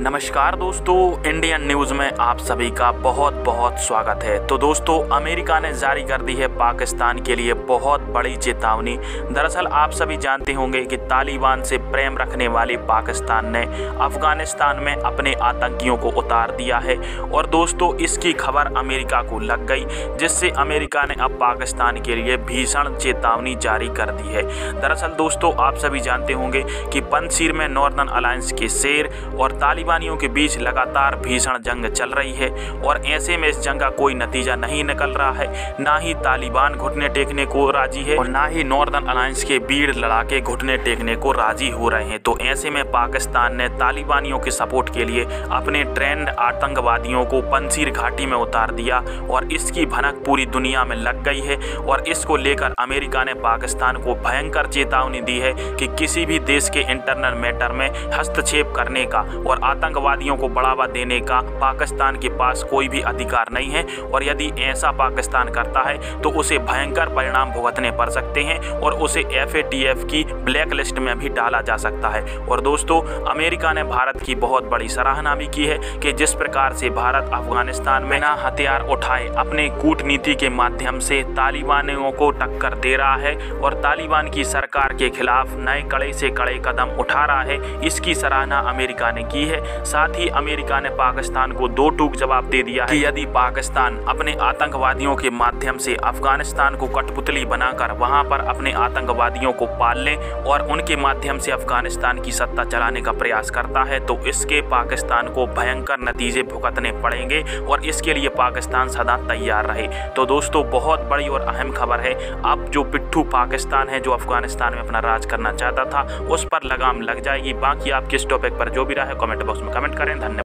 नमस्कार दोस्तों Indian news में आप सभी का बहुत बहुत स्वागत है। तो दोस्तों, अमेरिका ने जारी कर दी है पाकिस्तान के लिए बहुत बड़ी चेतावनी। दरअसल, आप सभी जानते होंगे कि तालिबान से प्रेम रखने वाले पाकिस्तान ने अफ़गानिस्तान में अपने आतंकियों को उतार दिया है। और दोस्तों, इसकी खबर अमेरिका को लग गई, जिससे अमेरिका ने अब पाकिस्तान के लिए भीषण चेतावनी जारी कर दी है। दरअसल, दोस्तों, आप सभी जानते होंगे कि पंसीर में नॉर्दर्न अलायंस के शेर और तालिबान तालिबानियों के बीच लगातार भीषण जंग चल रही है और ऐसे में इस जंग का कोई नतीजा नहीं निकल रहा है। ना ही तालिबान घुटने टेकने को राज़ी है और ना ही नॉर्दर्न अलायंस के भीड़ लड़ाके घुटने टेकने को राज़ी हो रहे हैं। तो ऐसे में पाकिस्तान ने तालिबानियों के सपोर्ट के लिए अपने ट्रेंड आतंकवादियों को पंसीर घाटी में उतार दिया और इसकी भनक पूरी दुनिया में लग गई है और इसको लेकर अमेरिका ने पाकिस्तान को भयंकर चेतावनी दी है कि किसी भी देश के इंटरनल मैटर में हस्तक्षेप करने का और आतंकवादियों को बढ़ावा देने का पाकिस्तान के पास कोई भी अधिकार नहीं है और यदि ऐसा पाकिस्तान करता है तो उसे भयंकर परिणाम भुगतने पड़ सकते हैं और उसे एफएटीएफ की ब्लैक लिस्ट में भी डाला जा सकता है। और दोस्तों, अमेरिका ने भारत की बहुत बड़ी सराहना भी की है कि जिस प्रकार से भारत अफ़गानिस्तान में ना हथियार उठाए, अपने कूटनीति के माध्यम से तालिबानियों को टक्कर दे रहा है और तालिबान की सरकार के खिलाफ नए कड़े से कड़े कदम उठा रहा है, इसकी सराहना अमेरिका ने की है। साथ ही अमेरिका ने पाकिस्तान को दो टूक जवाब दे दिया है यदि पाकिस्तान अपने आतंकवादियों के माध्यम से अफ़गानिस्तान को कठपुतली बनाकर वहाँ पर अपने आतंकवादियों को पाल ले और उनके माध्यम से अफ़गानिस्तान की सत्ता चलाने का प्रयास करता है तो इसके पाकिस्तान को भयंकर नतीजे भुगतने पड़ेंगे और इसके लिए पाकिस्तान सदा तैयार रहे। तो दोस्तों, बहुत बड़ी और अहम खबर है, अब जो पिट्ठू पाकिस्तान है, जो अफ़गानिस्तान में अपना राज करना चाहता था, उस पर लगाम लग जाएगी। बाकी आप किस टॉपिक पर जो भी रहा है कमेंट बॉक्स में कमेंट करें। धन्यवाद।